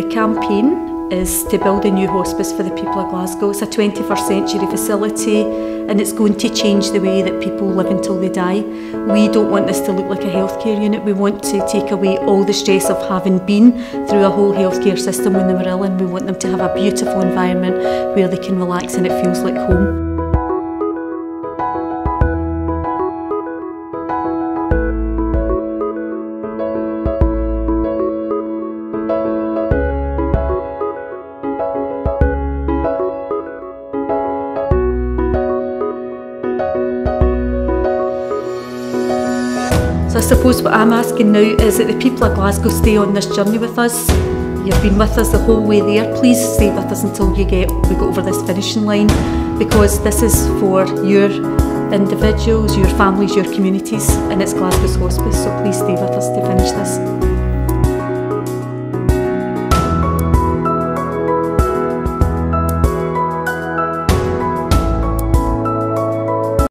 The campaign is to build a new hospice for the people of Glasgow. It's a 21st century facility and it's going to change the way that people live until they die. We don't want this to look like a healthcare unit. We want to take away all the stress of having been through a whole healthcare system when they were ill and we want them to have a beautiful environment where they can relax and it feels like home. So I suppose what I'm asking now is that the people of Glasgow stay on this journey with us. You've been with us the whole way there. Please stay with us until you get we go over this finishing line because this is for your individuals, your families, your communities and it's Glasgow's hospice so please stay with us to finish this.